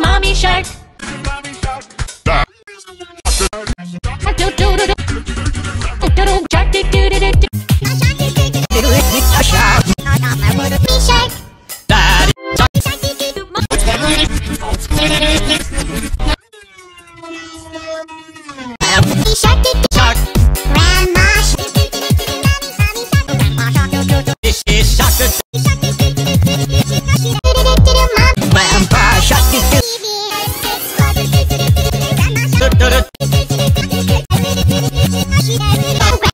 Mommy shark. Mommy shark. Do do do do.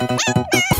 Música